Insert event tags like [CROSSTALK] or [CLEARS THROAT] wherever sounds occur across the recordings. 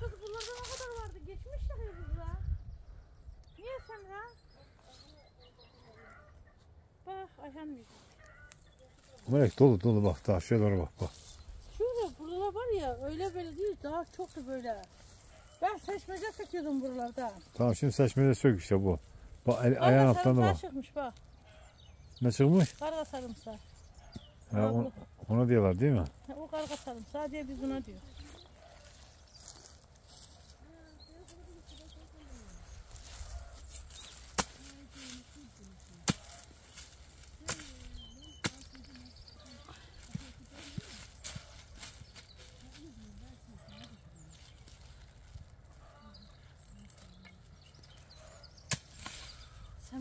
Kız bunlarda ne kadar vardı? Geçmiş ya burada. Niye Semra? Bak Ayhan bir. Melek dolu dolu bak daha şuraya doğru bak bak. Şurada buralar var ya öyle böyle değil daha çok da böyle. Ben seçmece sekiyordum buralarda. Tamam şimdi seçmede sök işte bu. Bak el, ayağın altlarına bak. sarımsağı çıkmış bak. Ne çıkmış? Karga sarımsağı. Ha, on, ona diyorlar değil mi? Ha, O karga sarımsağı diye biz ona diyor.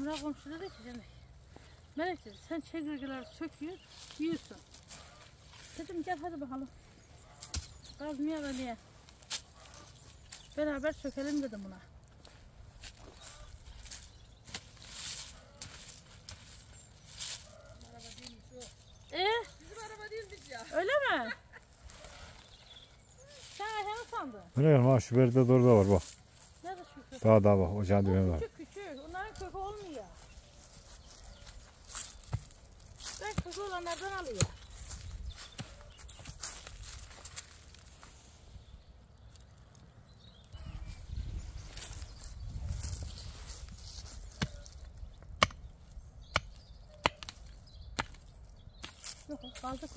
Semra komşu dedi ki Cennet. Melek dedi sen çekirgeleri söküyor, yiyorsun. Dedim gel hadi bakalım. Kazmaya Ali'ye. Beraber sökelim dedim buna. Ee, Bizim araba değilmiş ya. öyle mi? [LAUGHS] Sen Ayhan'ı sandın. Melek Hanım ha şu berde doğru da var bak. Nerede şu köpek? Daha daha bak ocağın dibine var.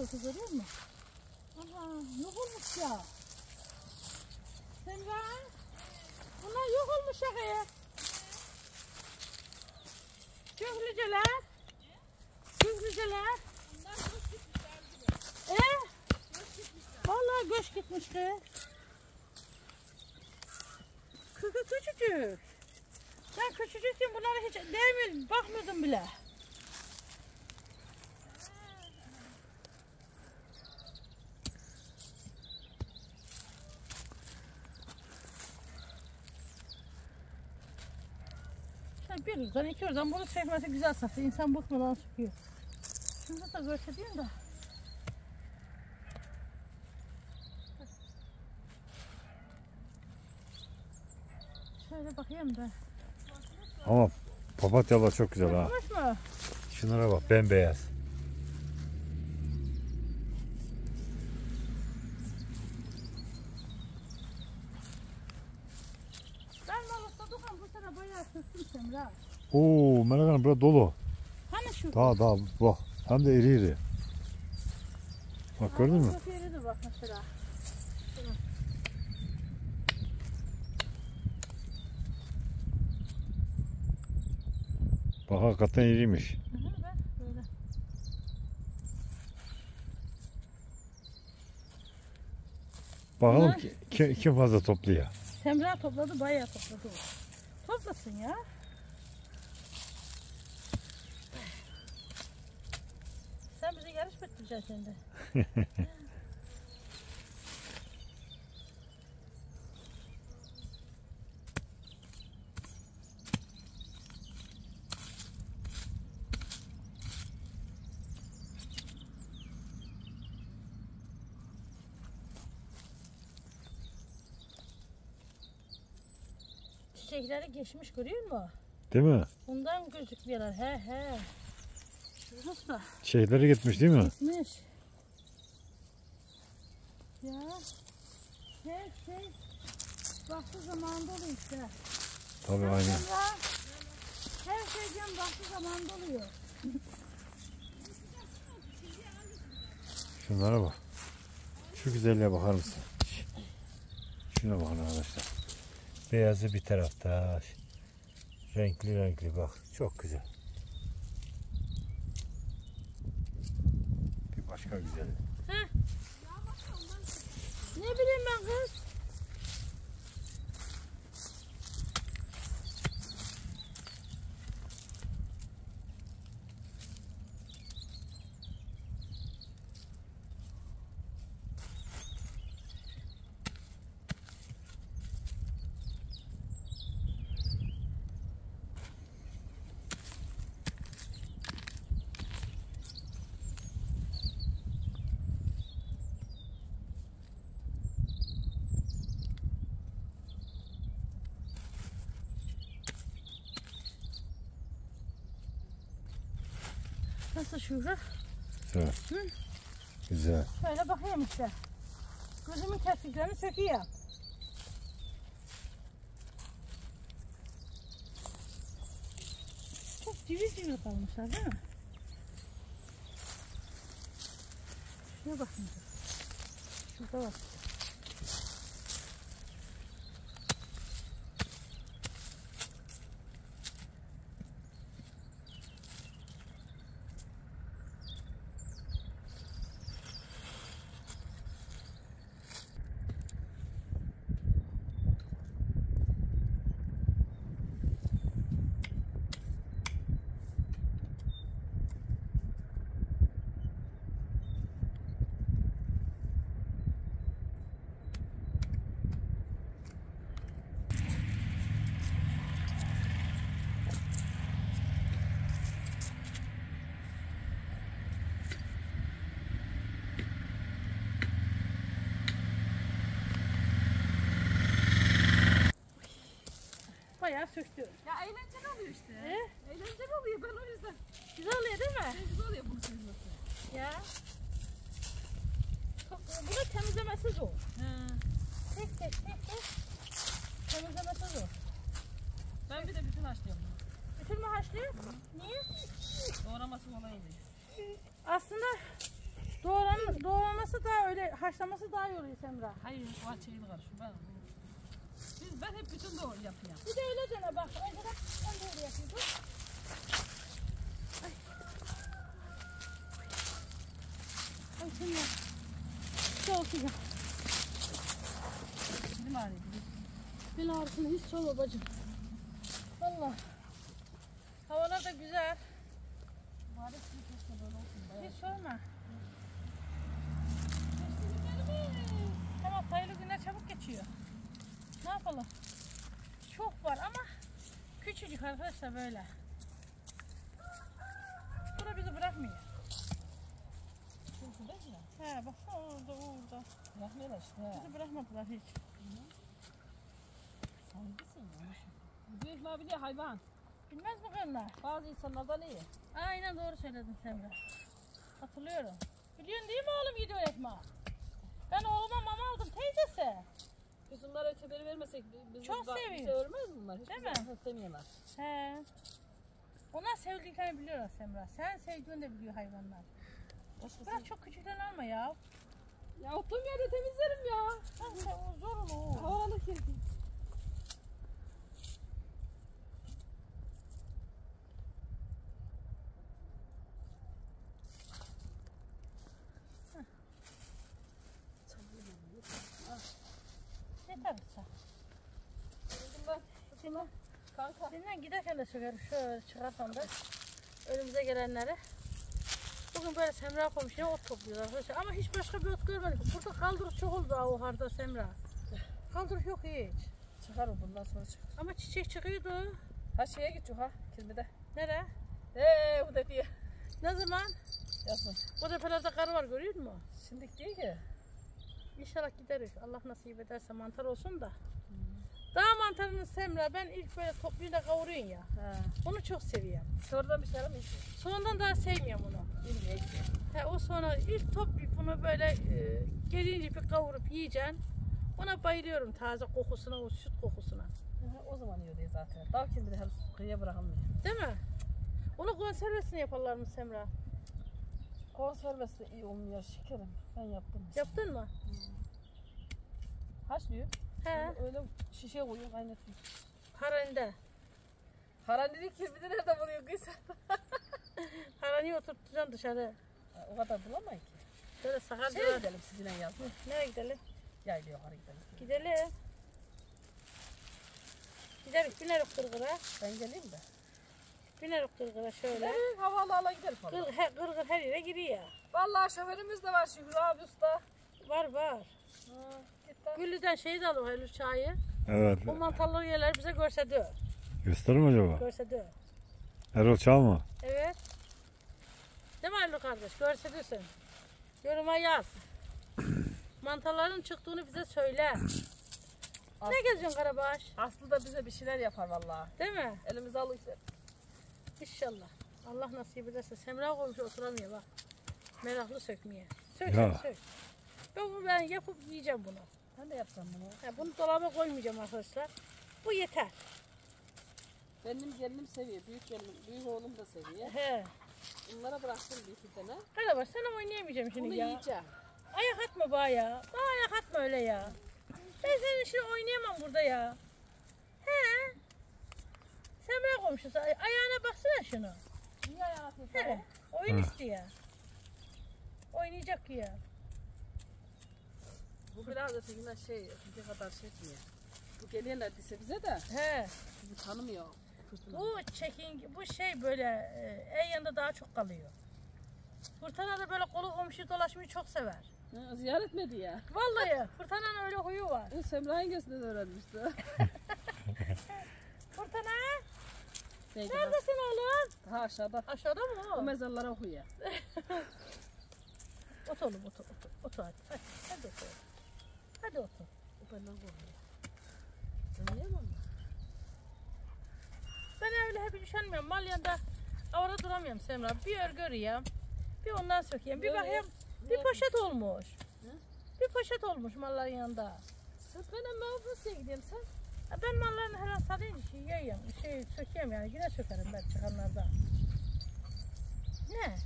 O fazla kökü görüyor musun? Aha yok olmuş ya. Semra. Bunlar yok olmuş şakaya. Köklüceler. Köklüceler. Ee? Vallahi göç gitmiş ki. Kökü küçücük. Ben küçücükken bunlara hiç değmiyordum, bakmıyordum bile. Sen bir oradan iki oradan bunu çekmesi güzel saklı. İnsan bıkmadan sıkıyor. Şunu da görse diyeyim de. Şöyle bakayım da. Ama papatyalar çok güzel ha. Mu? Şunlara bak bembeyaz. Ben malıkta dukan bu sene bayağı sıktım Semra. Oo Melek Hanım burada dolu. Hani şu? Daha daha bak. Hem de iri iri. Bak gördün mü? Çok bak mesela. Bak hakikaten iriymiş. Bakalım ki- kim, kim fazla topluyor. Semra topladı bayağı topladı. Toplasın ya. Sen bize ettireceksin şimdi? Çiçekleri geçmiş görüyor musun? Değil mi? Ondan gözükmüyorlar. He he. Şurası da Şeyleri gitmiş değil mi? gitmiş. Ya. Her şey vakti zamanında oluyor işte. Tabii aynen. Sonra her şey diyorum vakti zamanında oluyor. Şunlara bak. Şu güzelliğe bakar mısın? Şuna bakın arkadaşlar. Beyazı bir tarafta. Renkli renkli bak. Çok güzel. Başka güzellik. Ne bileyim ben kız. Nasıl Şura? Güzel. Hı? Güzel. Şöyle bakayım işte. Gözümün kestiklerini söküyor. Çok civil civil kalmışlar değil mi? Şuna bakın. Şurada bak. Bayağı söktü. Ya eğlenceli oluyor işte. E? Eğlenceli oluyor ben o yüzden. Güzel oluyor değil mi? Güzel oluyor bunu çözmesi. Ya. Bunu temizlemesi zor. He. Tek tek tek tek temizlemesi zor. Ben bir de bütün haşlıyorum. Bütün mü haşlıyor? Niye? Doğraması kolay değil. Aslında doğran, doğraması daha öyle haşlaması daha iyi oluyor Semra. Hayır o şeyini karışıyor. Ben biz ben hep bütün doğru yapıyorum. Bir de öyle dene bak. Önceden ben öyle yapıyordum. Ay. Ay Semra. Çok sıcak. Bizim ağrıyor. Bel ağrısını hiç sorma bacım. Valla. Havalar da güzel. Hiç sorma. Ama sayılı günler çabuk geçiyor. Ne yapalım? Çok var ama küçücük arkadaşlar böyle. Bu da bizi bırakmıyor. Değil mi? He baksana orada orada. Bırakmıyorlar işte. Bizi bırakmadılar hiç. Sen gibisin ya. Büyük mabili hayvan. Bilmez mi kadınlar? Bazı insanlardan iyi. Aynen doğru söyledin Semra. Hatırlıyorum. Biliyorsun değil mi oğlum gidiyor ekmeği? Ben oğluma mama aldım teyzesi. Biz onlara öteberi vermesek bizi Çok seviyor. bize örmez mi bunlar? Hiç Değil mi? Demiyorlar. He. Onlar sevdiklerini biliyorlar Semra. Sen sevdiğini de biliyor hayvanlar. Başkası. Biraz çok küçükten alma ya. Ya oturduğum yerde temizlerim ya. Ha, sen zor olur. Havalanık yeri. Yeter kısa. Dedim ben. Dinle. Kanka. Dinle giderken de sökerim. Şöyle çıkarsan da önümüze gelenleri. Bugün böyle Semra komşuya ot topluyorlar arkadaşlar. Ama hiç başka bir ot görmedik. Burada kaldırık çok oldu o harda Semra. Kaldırık yok hiç. Çıkar o bundan sonra çıkar. Ama çiçek çıkıyordu. Ha şeye git ha. Kirmide. Nere? Eee bu defiye. Ne zaman? Yazın. Bu defelerde karı var görüyor musun? Şimdi değil ki. İnşallah gideriz. Allah nasip ederse mantar olsun da. Dağ mantarını Semra ben ilk böyle topluyu da kavuruyorsun ya. Ha. Onu çok seviyorum. Sonradan bir şey mi? Sonradan daha sevmiyorum onu. Bilmiyorum. He, o sonra ilk toplayıp bunu böyle e, gelince bir kavurup yiyeceksin. Ona bayılıyorum taze kokusuna, o süt kokusuna. Ha, o zaman yiyor diye zaten. Daha kirmide hem kıyıya bırakılmıyor. Değil mi? Onu konservesini yaparlar mı Semra? Konservesi de iyi olmuyor şekerim. Ben yaptım. Yaptın mı? Haşlıyor. He. Öyle, şişe koyuyor kaynatıyor. Harani'de. Haran dedi kirmide nerede vuruyor kız? [LAUGHS] Harani'yi oturtacaksın dışarı. Ha, o kadar bulamayız ki. Böyle sakar Şeye gidelim sizinle yazın. Nereye gidelim? Yaylı yukarı gidelim. Gidelim. Gideriz, bineriz kırgıra. Ben geleyim de. Bineriz kırgıra şöyle. Gidelim havalı ala gidelim falan. Kır, he, kırgır her yere giriyor. Vallahi şoförümüz de var Şükrü abi usta. Var var. Ha. Güllü'den şeyi de alır Halil çayı. Evet. O mantarları yerler bize görsediyor. Gösterir mi acaba? Görsediyor. Erol Çalma. Evet. Değil mi Halil kardeş? Görsediyorsun. Yoruma yaz. [CLEARS THROAT] Mantarların çıktığını bize söyle. Ne geziyorsun Karabaş? Aslı da bize bir şeyler yapar vallahi. Değil mi? Elimize alır işte. İnşallah. Allah nasip ederse. Semra koymuş oturamıyor bak. Meraklı sökmeye. Sök Ya. sök sök. Ben bunu ben yapıp yiyeceğim bunu. Ben de yapsam bunu. Ha, bunu dolaba koymayacağım arkadaşlar. Bu yeter. Benim gelinim seviyor. Büyük gelinim, büyük oğlum da seviyor. He. Bunlara bıraktım bir iki tane. Hadi bak sana oynayamayacağım şimdi Bunu ya. yiyeceğim. Ayak atma bana ya. Bana ayak atma öyle ya. Ben senin işini oynayamam burada ya. He. Semra komşusu. Ay- ayağına baksana şunu. Niye ayağa atıyorsun? He. Oyun istiyor. Oynayacak ya. Bu biraz da tekinden şey, bir kadar şey etmiyor. Bu geliyorlar dese bize de He. bu tanımıyor. Fırtına. Bu çekin, bu şey böyle e, en yanında daha çok kalıyor. Fırtına da böyle kolu komşu dolaşmayı çok sever. Ha, ziyaret mi ediyor? Vallahi fırtınanın öyle huyu var. O Semra yengesinden öğrenmişti. [LAUGHS] Fırtına Neydi bak? neredesin oğlum? Daha aşağıda. Aşağıda mı O o? mezarlara okuyor. [LAUGHS] Otur oğlum otur otur. Otur hadi. Hadi, hadi. Hadi otur. O benden korkuyor. Ben yiyemem mi? Ben öyle hep üşenmiyorum. Malyanda avra duramıyorum Semra. Bir örgü ya. Bir ondan sökeyim. Bir Böyle. bakayım. Bir poşet olmuş. Hı? Bir poşet olmuş malların yanında. Sen benim mağazasıya gidiyorsun sen. Ben mallarını her an salayım şey yiyeyim. Şey sökeyim yani. Yine sökerim ben çıkanlardan. Ne?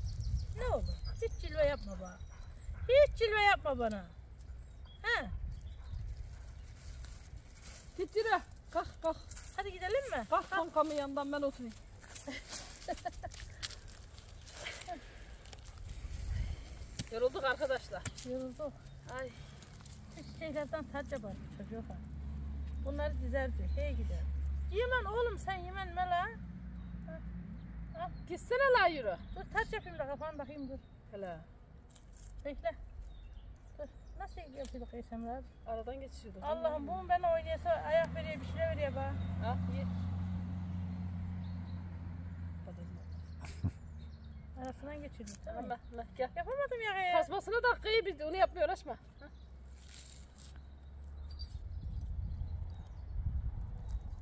Ne olur? Hiç cilve yapma bana. Hiç cilve yapma bana. He? Yürü. Kalk kalk. Hadi gidelim mi? Kalk kankamın yanından ben oturayım. [LAUGHS] Yorulduk arkadaşlar. Yorulduk. Ay. Şu şeylerden yapar bu çocuğa. Bunları dizerdi. Hey gider. Yemen oğlum sen yemen mela. Gitsene la yürü. Dur taç yapayım da kafanı bakayım dur. Hele. Bekle. Nasıl yapıyorduk Eysem? Aradan geçiyorduk. Allah'ım bunu ben oynayasa ayak veriyor bir şeyler veriyor bana. Ha ye. [LAUGHS] Arasından geçirdim tamam mı? gel. Yapamadım ya. ya. Kasmasına dakikayı biz onu yapmıyor uğraşma. Ha.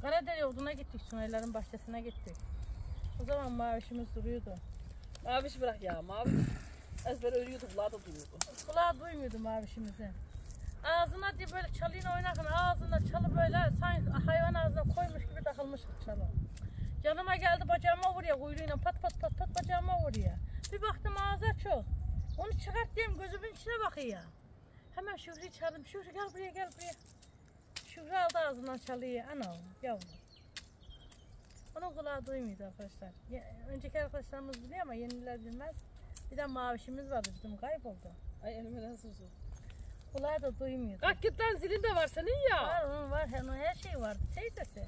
Karadere oduna gittik Sunayların bahçesine gittik. O zaman mavişimiz duruyordu. Maviş bırak ya mavi. Ezber ölüyordu kulağı da duyuyordu. Kulağı duymuyordu mavişimizin. Ağzına diye böyle çalıyla oynarken ağzına çalı böyle sanki hayvan ağzına koymuş gibi takılmış çalı. Yanıma geldi bacağıma vuruyor kuyruğuyla pat pat pat pat bacağıma vuruyor. Bir baktım ağzı çok. Onu çıkart diyeyim gözümün içine bakıyor. Hemen Şükrü'yü çağırdım. Şükrü gel buraya gel buraya. Şükrü aldı ağzından çalıyı. Ana yavrum. Onun kulağı duymuyordu arkadaşlar. Önceki arkadaşlarımız biliyor ama yeniler bilmez. Bir de mavişimiz vardı bizim kayboldu. Ay elime nasıl su. Kulağı da duymuyordu. Kalk git lan zilin de var senin ya. Var onun var onun her şey vardı. Teyzesi.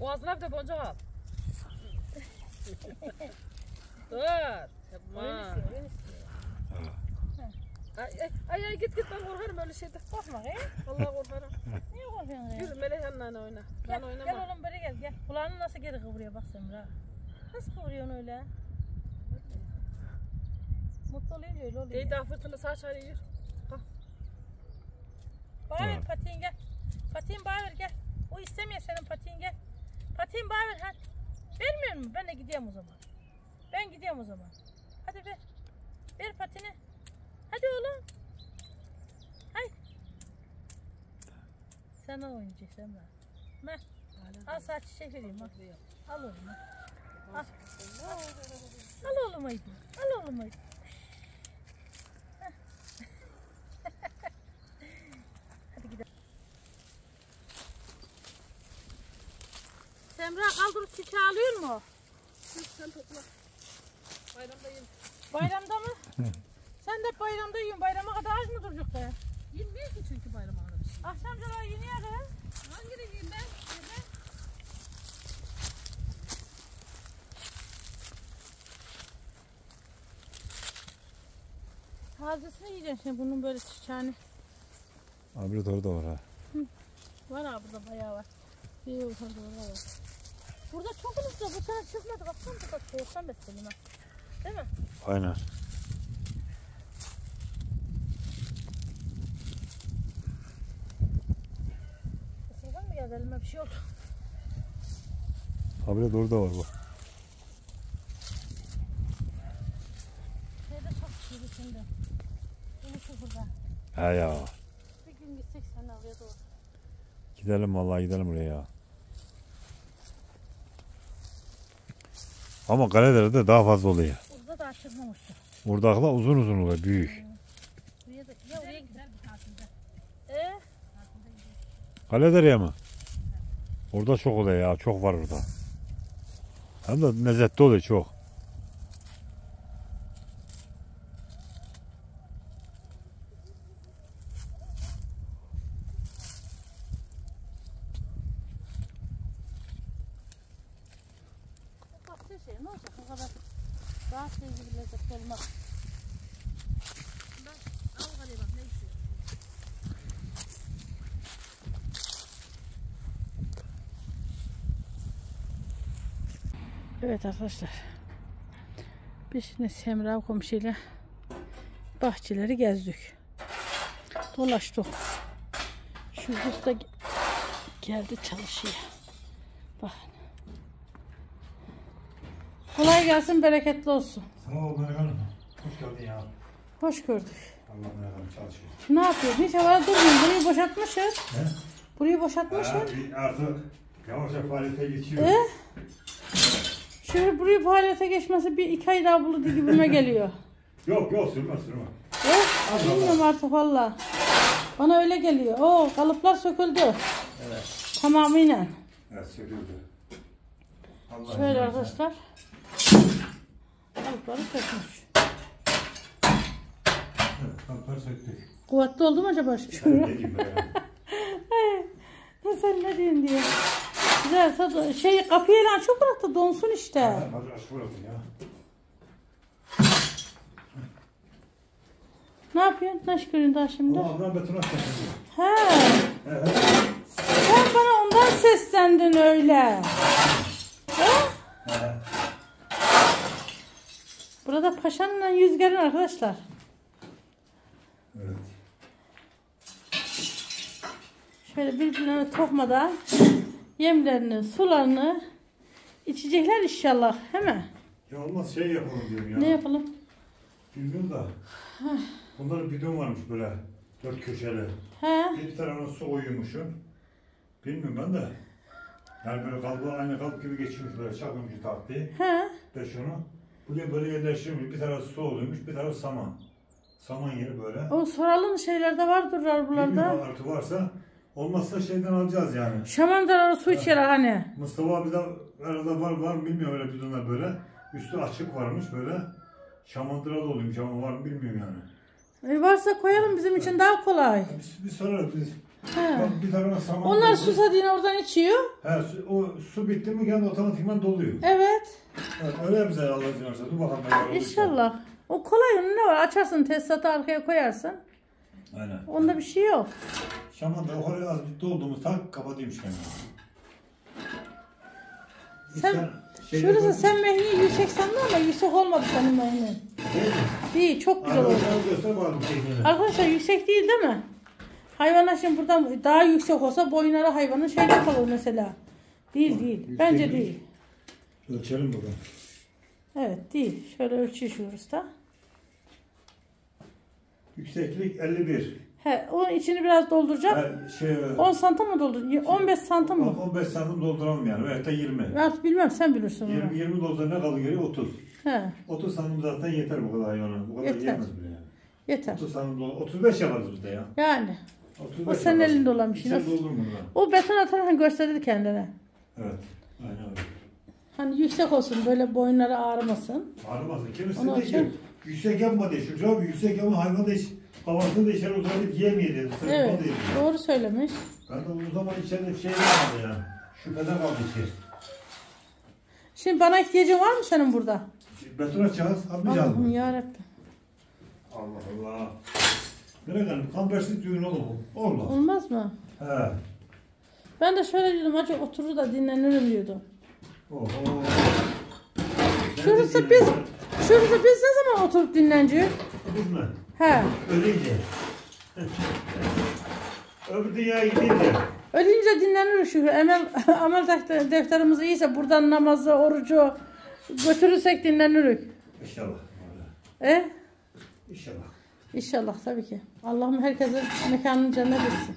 Boğazına bir de boncuk al. Dur. Yapma. Oyun istiyor, oyun istiyor. Ay, ay, ay, ay, git git ben korkarım öyle şeyden. Korkma he. Vallahi korkarım. Niye korkuyorsun ya? Yürü Melih yanına oyna. Gel, Ben gel oynamam. oğlum böyle gel gel. Kulağını nasıl geri kıvırıyor bak Semra. Nasıl kıvırıyorsun öyle? Mutlu olunca öyle oluyor. Değil daha fırtına sağ çare yürü. Bana ver patiğin gel. Patiğin bana ver gel. O istemiyor senin patiğin gel. Patiğin bana ver hadi. Vermiyor musun? Ben de gideyim o zaman. Ben gideyim o zaman. Hadi ver. Ver patini. Hadi oğlum. Haydi. Sen al oyuncak sen ver. Ver. Al saç çiçek vereyim al. Al oğlum al. Al. Oğlum haydi. Al oğlum. Heh. Hadi gidelim. Semra kaldırıp çiçeği alıyor mu? Sen topla. Bayramda yiyin. Bayramda mı? Sen de bayramda yiyorsun. Bayrama kadar az mı duracak be? Yemiyor ki çünkü bayram ağrımış. Akşamcalar yeni ya be. Hangi yiyeyim ben? Yeme. Tazesini yiyeceksin şimdi bunun böyle çiçeğini. Abi de orada var ha. Var ha burada bayağı var. Yukarıda orada var. Burada çok uluslu. Bu sene çıkmadı. Baksana burada soğuktan besleniyor. ha. Değil mi? Aynen. Isırgan mı geldi elime bir şey oldu. Habire doğru da var bu. Şeyde çok çiğdi şimdi. Buluşu burada. He ya. Bir gün gitsek sen oraya doğru. Gidelim vallahi gidelim oraya ya. Ama kaledelerde daha fazla oluyor. Burada da açılmamıştı. Buradakiler uzun uzun oluyor büyük. Buraya da, ya oraya gider bir tatilde. Ee? Kaledereye mi? Orada çok oluyor ya çok var orada. Hem de lezzetli oluyor çok. Şey ne olacak o kadar daha şey gibi lezzet olmaz. Ben al galiba ne istiyor? Evet arkadaşlar. Biz şimdi Semra komşuyla bahçeleri gezdik. Dolaştık. Şu usta ge- geldi çalışıyor. Bakın. Kolay gelsin, bereketli olsun. Sağ ol Merhan'ım. Hoş geldin ya. Hoş gördük. Allah Merhan'ım çalışıyor. Ne yapıyorsun? Hiç havada durmuyorsun. Burayı boşaltmışız. He? Burayı boşaltmışız. artık yavaş yavaş faaliyete geçiyor. E? Şöyle burayı faaliyete geçmesi bir iki ay daha bulur gibime geliyor. [LAUGHS] Yok yok sürme sürme. E? Bilmiyorum artık valla. Bana öyle geliyor. Oo kalıplar söküldü. Evet. Tamamıyla. Evet söküldü. Allah Şöyle arkadaşlar. Kalıpları sökmüş. Evet, kampları söktük. Kuvvetli oldu mu acaba? Merhan? [LAUGHS] Sen ne diyorsun [LAUGHS] diye. Güzel. Şey kapıyı lan çok bıraktı donsun işte. Hadi aç bırakın ya. Ne yapıyorsun? İş görüyorsun daha şimdi? Adnan betona sesleniyor. He. Evet. Sen bana ondan seslendin öyle. He? Evet. Burada paşanla yüzgarın arkadaşlar. Evet. Şöyle birbirlerine tokmadan yemlerini, sularını içecekler inşallah. He mi? Ya olmaz şey yapalım diyorum ya. Ne yapalım? Bilmiyorum da. Bunların bidon varmış böyle. Dört köşeli. He. Bir tarafına su koyuyormuşum. Bilmiyorum ben de. Yani böyle kalıbı aynı kalıp gibi geçiyormuş böyle çakılmış tahtayı. He. De şunu. Buraya böyle yerleştirmiş. Bir tarafı su oluyormuş, bir tarafı saman. Saman yeri böyle. O soralım şeylerde vardır Bilmiyorum buralarda. artı varsa. Olmazsa şeyden alacağız yani. Şamandıralı su içerler hani. Mustafa abi de arada var var mı bilmiyorum öyle bidonlar böyle. Üstü açık varmış böyle. Şamandıra da oluyormuş ama var mı bilmiyorum yani. E varsa koyalım bizim için daha kolay. Biz, biz sorarız biz. Bir tarafına saman Onlar koyuyoruz. susadığını oradan içiyor. He, su, o su bitti mi kendi otomatikman doluyor. Evet. Evet, öyle yapacağız Allah izin verirse. Dur bakalım. ne olursa. İnşallah. O kolay onun ne var? Açarsın tesisatı arkaya koyarsın. Aynen. Onda bir şey yok. Şaman da oraya az bir dolduğumuz tak kapatıyormuş kendini. Sen- şeyde Şurası sen mehni yüksek sandın ama yüksek olmadı senin mi? İyi çok güzel oldu. sana göster bakalım. Arkadaşlar yüksek değil değil mi? Hayvana şimdi buradan daha yüksek olsa boyunları hayvanın şeyde kalır mesela. Değil değil. Bence değil. değil. Ölçelim bakalım. Evet değil. Şöyle ölçüşüyoruz da. Yükseklik 51. He, onun içini biraz dolduracak. Ha, şey, 10 santim mi doldur? 15 santim mi? 15 santim dolduralım yani. Veyahut da 20. Artık bilmem sen bilirsin 20, onu. 20 doldur ne kalır geriye 30. He, 30 santim zaten yeter bu kadar hayvana. Bu kadar Yeter. yiyemez bile yani. yeter. 30 santim doldur. 35 yaparız biz de ya. Yani. 35 O senin elinde olan bir şey. Nasıl? O beton atarken gösterdi kendine. Evet. Aynen öyle. Hani yüksek olsun böyle boyunları ağrımasın. Ağrımasın. Kimisi Ondan de ki yüksek yapma diye. Şu abi yüksek yapma hayvan da hiç havasını da içeri uzanıp yiyemiyor dedi. Evet. değil. Doğru söylemiş. Ben de o zaman içeride bir şey yapmadı yani. Şüpheden kaldı içeri. Şimdi bana ihtiyacın var mı senin burada? Beton açacağız. Atmayacağız Allah'ım mı? yarabbim. Allah Allah. Nereye geldim? Kambersiz düğün olur mu? Olur. Olmaz mı? He. Ben de şöyle diyordum acı oturur da dinlenirim diyordum. Oho. Şurası biz, şurası biz ne zaman oturup dinleneceğiz? Biz mi? He. Ölünce. Öbür dünyaya gidince. Ölünce dinlenir Şükrü. Emel, [LAUGHS] amel defter- defterimiz iyiyse buradan namazı, orucu götürürsek dinleniriz. İnşallah. E? İnşallah. İnşallah tabii ki. Allah'ım herkesin mekanını cennet etsin.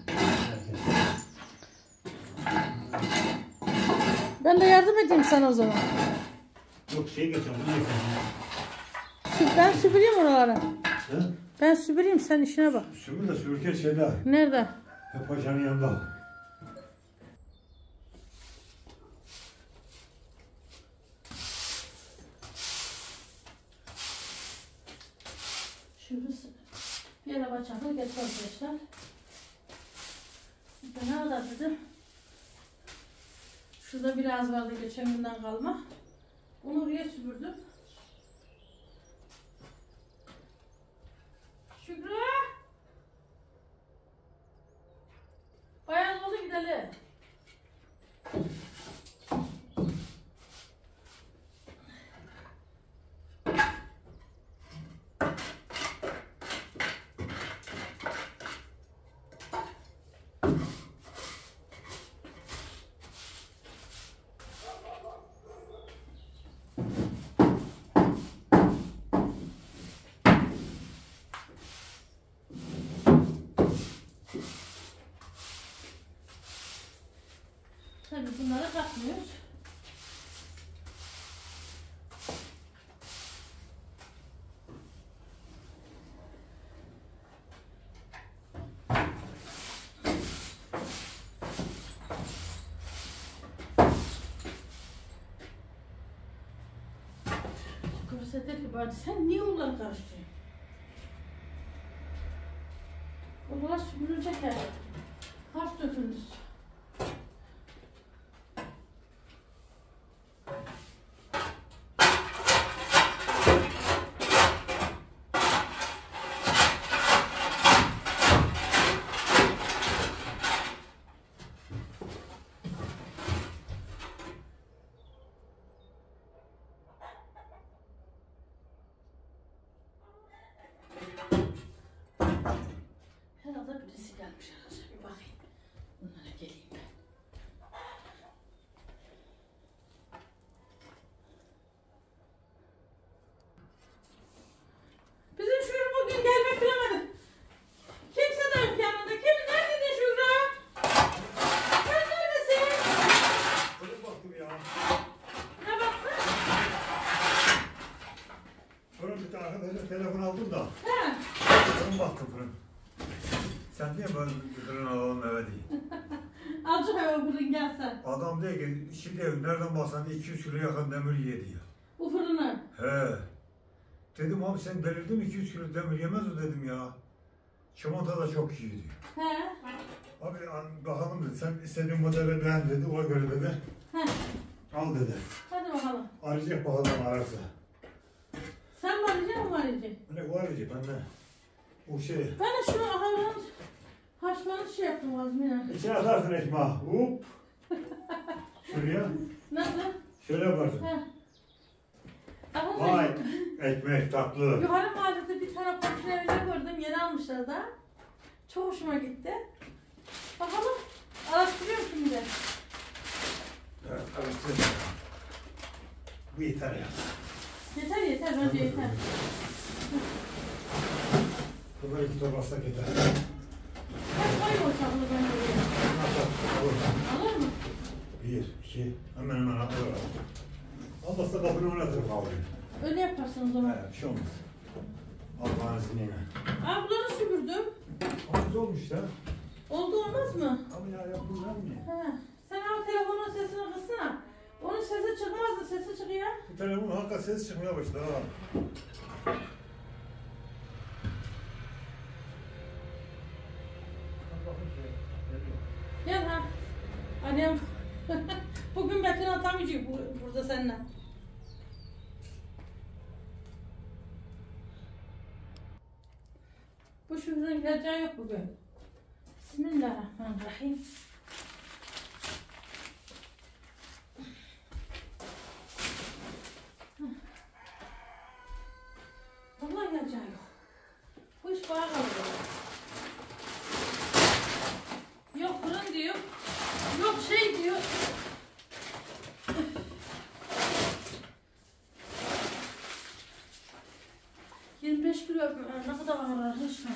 Ben de yardım edeyim sana o zaman. Yok şey. Sü- Ben süpüreyim oraları. He? Ben süpüreyim sen işine bak. Sümür de sürürken şeyde. Nerede? Paşanın yanında. Şurası bir yere bacaklı getir arkadaşlar. Ben ne kadar dedim? Şurada biraz vardı geçen günden kalma. Onu oraya süpürdüm. Şükrü! Bayan oldu gidelim. Tabii bunları katmıyoruz. Kıbrıs'a der ki bari sen niye onları karıştırıyorsun? Onlar süpürülecek herhalde. 2-3 kilo yakın demir ye diye. Bu fırına? He. Dedim abi sen delirdin mi 2-3 kilo demir yemez o dedim ya. Çimento da çok iyi diyor. He. Abi bakalım dedi sen istediğin modeli beğen dedi ona göre dedi. He. Al dedi. Hadi bakalım. Arayacak bakalım ararsa. Sen mi arayacaksın mı arayacaksın? Ne bu arayacak ben de. O şey. Ben de şu hayvan haşlanı şey yaptım Azmi'yle. İçine atarsın ekmeği. Hop. [LAUGHS] Şuraya. Nasıl? Şöyle yaparsın. He. Ama Vay. Ekmek tatlı. Yukarı mahallede bir tane komşu evinde gördüm. Yeni almışlar da. Çok hoşuma gitti. Bakalım. Araştırıyorum şimdi. Evet, karıştır. Bu yeter ya. Yeter yeter bence yeter. Burada iki torba ıslak yeter. Kaç koyayım o çabını ben buraya. Alır. Mı? Bir, iki. Almazsa kapını oynatırım abi. Öyle yaparsın o zaman. He, bir şey olmaz. Allah'ın izniyle. Ablanı süpürdüm. Ama güzel olmuş ya. Oldu olmaz mı? Ama ya yapılır mı? He. Sen al telefonun sesini kıssana. Onun sesi çıkmazdı. Sesi çıkıyor. Bu telefon hakikaten ses çıkmaya başladı ha. İlaca yok bugün. Bismillahirrahmanirrahim. Vallahi ilaca yok. Bu iş bana kalıyor. Yok fırın diyor. Yok şey diyor. Yirmi beş kilo e, ne kadar ağır hiç mi?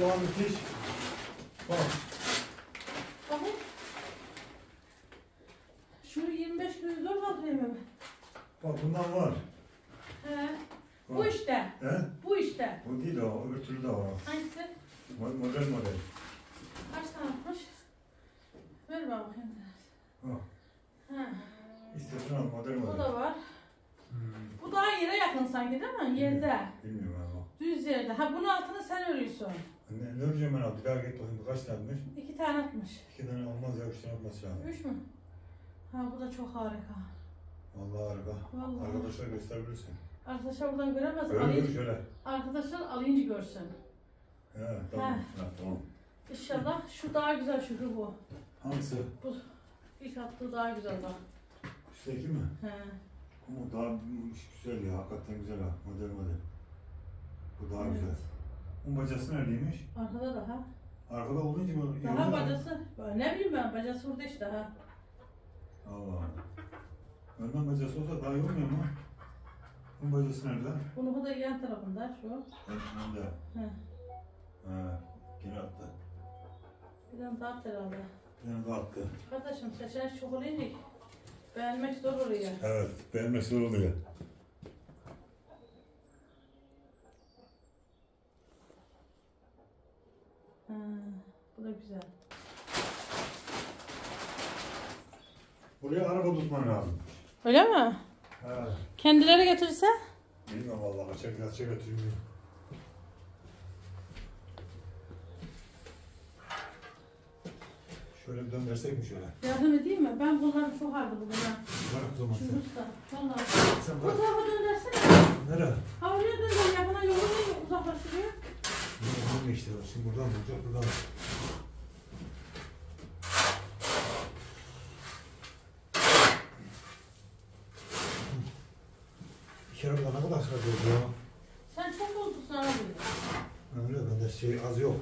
Allah'ım müthiş. Bak. Bakın. Şu 25 kilo zor kaldırayım hemen. Bak bundan var. He. Bu işte. He? Bu işte. Bu değil o. Öbür türlü de var. Hangisi? Mo- Model model. Kaç tane atmış? Ver bana bakayım. Ha. Ha. İstersen al model Bu model. da var. Hmm. Bu daha yere yakın sanki değil mi? Yerde. Bilmiyorum abi. Düz yerde. Ha bunun altını sen örüyorsun. Ne, ne öreceğim ben? Bir daha git bakayım. Bu kaç tane atmış? İki tane atmış. İki tane olmaz ya. Üç tane atması lazım. Üç mü? Ha bu da çok harika. Vallahi harika. Vallahi. Arkadaşlar gösterebilirsin. Arkadaşlar buradan göremez. Öyle dur şöyle. Arkadaşlar alayınca görsün. He tamam. Ha, tamam. İnşallah şu daha güzel şu bu. Hangisi? İlk attığı daha güzel bak. Üstteki mi? He. Ama daha güzel ya. Hakikaten güzel ha. Model model. Bu daha Evet. güzel. Bunun bacası neredeymiş? Arkada daha. Arkada olunca mı? Daha Yolda- bacası. Ne bileyim ben bacası burada işte ha. Allah Allah. Önden bacası olsa daha iyi olmuyor mu? Bunun bacası nerede? Bunu bu da yan tarafında şu. Önde. He. Ha. Geri attı. Bir tane daha at herhalde. Bir tane daha attı. Kardeşim seçenek çok olunca beğenmek zor oluyor. Evet. Beğenmek zor oluyor. Bu da güzel. Buraya araba tutman lazım. Öyle mi? Ha. Kendileri getirse? Bilmem vallahi kaça kaça götürmüyor. Şöyle bir döndürsek mi şöyle? Yardım edeyim mi? Ben bunları çok hardı bugün ha. Bırak o zaman sen. usta. Vallahi. Sen Bu bırak. tarafa döndersene. Nereye? Havluya dönder. Yakına yolu ne uzaklaştırıyor? Mı işte? Şimdi buradan mı olacak? Buradan? Bir kere burada ne kadar sıra ya? Sen çok oldun sana. Öyle bende şey az yok.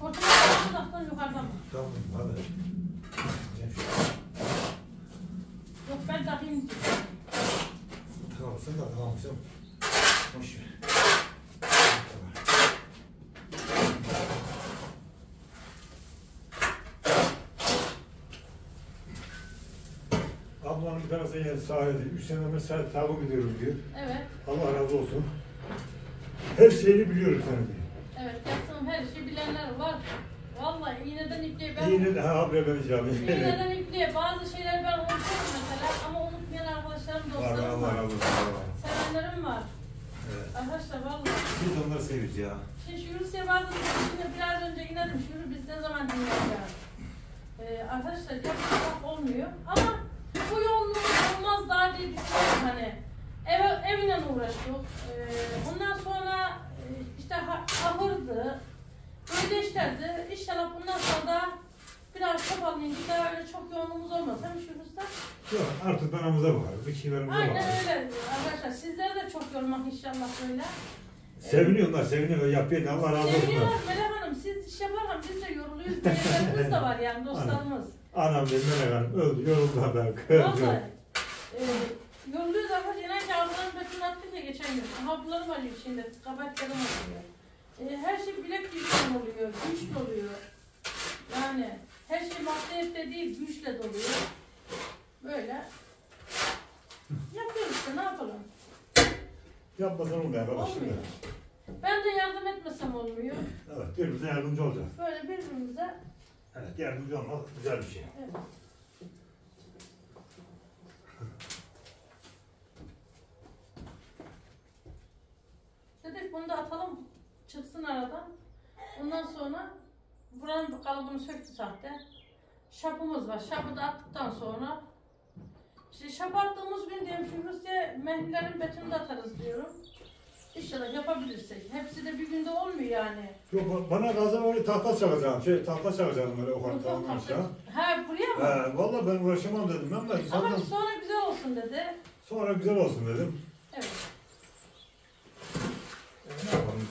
Ortadan uzaktan yukarıdan mı? Tamam hadi. Gel şu- Yok ben takayım. Tamam sen de tamam sen. Boş ver. Ablanın bir tanesi yani sahilde. Üç sene mesela takip ediyorum diyor. Evet. Allah razı olsun. Her şeyini biliyorum senin diyor. Evet. Yaptığım her şeyi bilenler var. Vallahi iğneden ipliğe ben... Yine de ha abla vereceğim. İğneden ipliğe bazı şeyler ben unutuyorum mesela ama unutmayan arkadaşlarım, Var dostlarım Allah var. razı olsun. Sevenlerim var. Evet. Arkadaşlar vallahi. Biz onları seviyoruz ya. Şimdi şu Yunus'a vardım. Şimdi biraz önce inelim. Şunu biz ne zaman dinleyeceğiz? Ee, arkadaşlar yapmak olmuyor. Ama bu yoğunluğu olmaz daha diye düşünüyorum hani. Ev, evine uğraştık. Ee, ondan sonra e, işte ha, ahırdı. Böyle işlerdi. İnşallah bundan sonra da daha öyle çok yoğunluğumuz. Hem şu Yunus'ta. Yok artık danamıza bakarız. Bir şeylerimize Aynen bakarız. öyle arkadaşlar. Sizleri de çok yormak inşallah böyle. Seviniyorlar, seviniyorlar. Yapıyor da Allah razı olsun. Seviniyorlar Melek Hanım. Siz iş yaparken biz de yoruluyoruz. Diyenlerimiz de var yani dostlarımız. Anam benim Melek Hanım öldü, yoruldu adam. Vallahi. E, yoruluyoruz ama yine ki ablalarım beton attı da geçen gün. Ablalarım var şimdi. Kabahatlerim oluyor. E, her şey bilek güçle oluyor. Güçle oluyor. Yani her şey maddiyette değil güçle doluyor. Böyle. Yapıyoruz işte ne yapalım. Yapmasan olmuyor arkadaşlar. Olmuyor. Ben de yardım etmesem olmuyor. Evet, birbirimize yardımcı olacağız. Böyle birbirimize Evet, yardımcı olmak güzel bir şey. evet. Bunu da atalım. Çıksın aradan. Ondan sonra buranın kalıbını söktü sahte. Şapımız var. Şapı da attıktan sonra işte şap attığımız gün diyorum şu Rusya mehlilerin betonunu atarız diyorum. İnşallah yapabilirsek. Hepsi de bir günde olmuyor yani. Yok bana gazdan öyle tahta çakacağım. Şey tahta çakacağım böyle ufaktan aşağı. Ha buraya mı? He, valla ben uğraşamam dedim ben de Ama sonra güzel olsun dedi. sonra güzel olsun dedim. Evet. E, ne yapalım?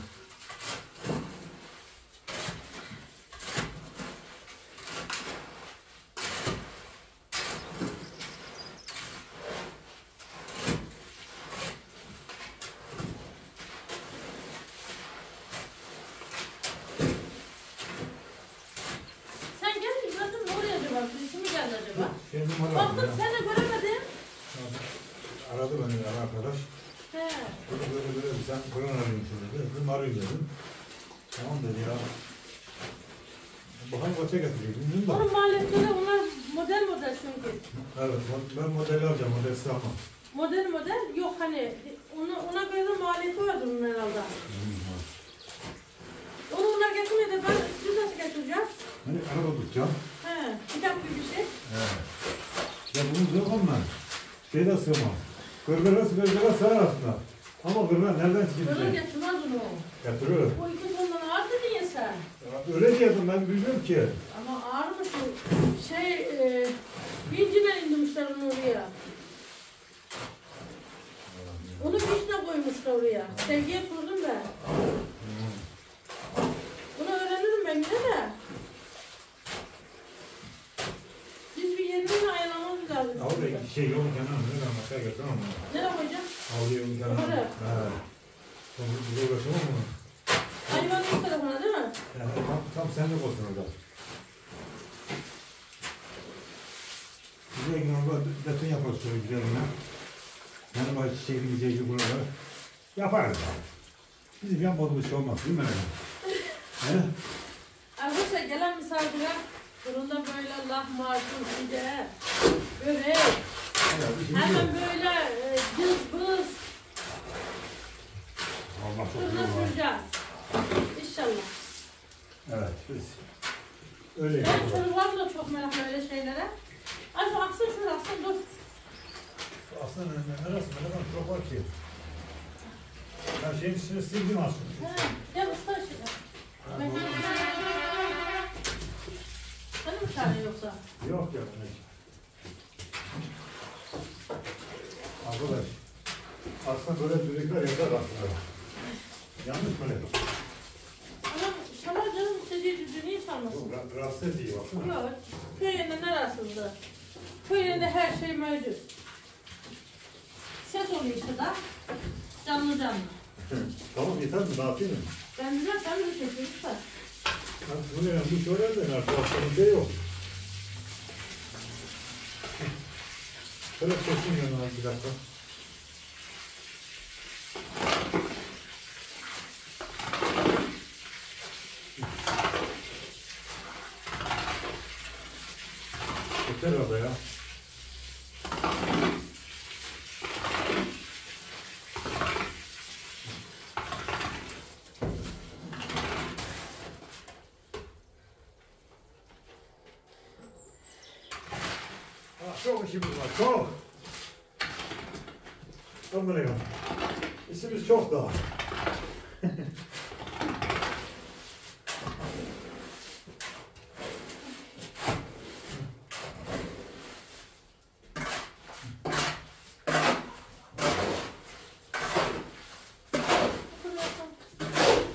Sen geldin zaten ne oluyor acaba? Birisi mi geldi acaba? Şey numara Baktım aldım ya. seni göremedim. Aradı beni bir arkadaş. He. Böyle böyle böyle bir sen fırın arayayım şöyle dedi. Dedim arayayım dedim. Tamam dedi ya. Bakalım kaça getiriyor bilmiyorum da. Onun maliyetleri onlar model model çünkü. Evet ben modeli alacağım modeli ama. Model model yok hani ona, ona göre maliyeti vardır onun herhalde. Onu bunlar getirmedi de ben siz nasıl getireceğim? Hani araba tutacağım. He. Kitap gibi bir şey. Evet. Ya bunu yok ama şeyde sığmaz. Gırgıra gırgıra sığar aslında. Ama gırgıra nereden Böyle çıkacak? getirmez onu. Getiriyor. O iki tondan ağır dedin ya sen. Ya Öyle diyordum ben bilmiyorum ki. Ama ağır mı şu şey e, vincine indirmişler onu oraya. Onu vişne koymuşlar oraya. Sevgiye sordum ben. Bunu öğrenirim ben yine de. Biz bir yerini ayarlamamız lazım. Ya orada şey yolun kenarında ne ben başka getiremem ama. Nereye koyacağım? Avlu yolun kenarında. Yukarı. Evet. Sonra burada uğraşamam mı? Hayvanın ilk tarafına değil mi? Yani tam, tam senlik olsun orada. Güzel gün orada beton yaparız şöyle güzel yine. Yani var çiçeği gideceği gibi buralar. Yaparız. Bizim yapmadığımız şey olmaz değil mi? He? Arkadaşlar gelen misafire fırında böyle lahmacun, pide, börek, yok. hemen böyle e, cız bız Allah çok fırına süreceğiz. İnşallah. Evet biz öyle Ben yapıyoruz. çocuklarım da çok meraklı öyle şeylere. Şu aksın şurada aksın dur. Aslında ne, ne, neresi? Ne kadar çok var ki. Ben şeyin içine sildim aslında. He, gel usta şimdi. Ben Senin bir tane yoksa? Yok ne? Arkadaş. Aslında böyle düdükler yazar aslında. Yanlış mı ne? Çalmasın? Yok, ra- rahatsız ediyor baksana. Yok. Köy yerinde ne rahatsızlığı? Köy yerinde her şey mevcut. Ses oluyor işte da. Canlı canlı. tamam yeter mi? Dağıtayım mı? Ben bilmem sen bir şey lütfen. Ben bu ne ya? Bu şöyle de artık aslında şey yok. Şöyle çekeyim yanına bir dakika. Yeter abi ya. Ah, çok işimiz var, çok. Aman ya. İşimiz çok daha.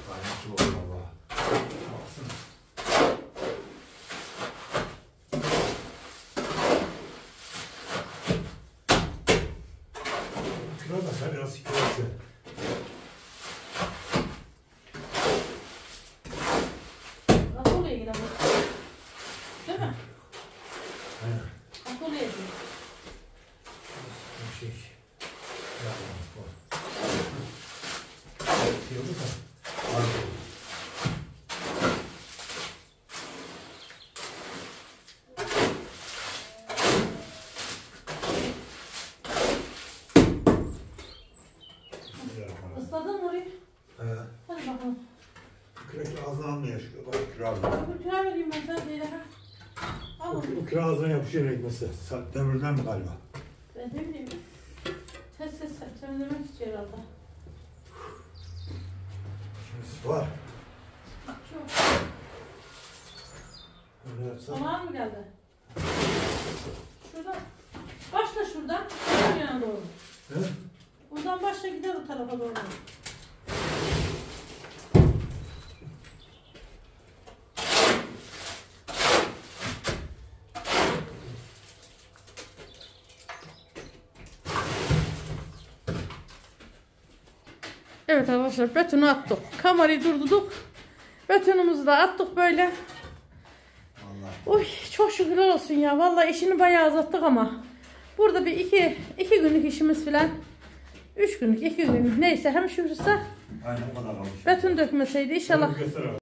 Kaynak su oldu valla. Baksana. Kilo da sen biraz kilosu. Nasıl oluyor yine bu? Değil mi? Aynen. Nasıl oluyor? diyor. Bir şey. Yapma. bu. Şey oldu da. az oldu. Bismillahirrahmanirrahim. Isladın mı orayı? He. Hadi bakalım. Kürek ağzına mı ağzına. Bu kira vereyim ben sana Zeyda. Al onu. O kürek ağzına yapışıyor ekmesi. Demirden mi galiba? Ben ne bileyim. Ses ses temizlemek istiyor herhalde. Şimdi var. Çok. Öyle yapsam. Sana mı geldi? Şuradan. Başla şuradan. Şuradan yana doğru. He? Buradan başla gider o tarafa doğru. Evet arkadaşlar betonu attık. Kamerayı durdurduk. Betonumuzu da attık böyle. Vallahi. Uy çok şükürler olsun ya. Vallahi işini bayağı azalttık ama. Burada bir iki, iki günlük işimiz filan. Üç günlük, iki günlük neyse hem şükürse Aynen beton dökmeseydi inşallah.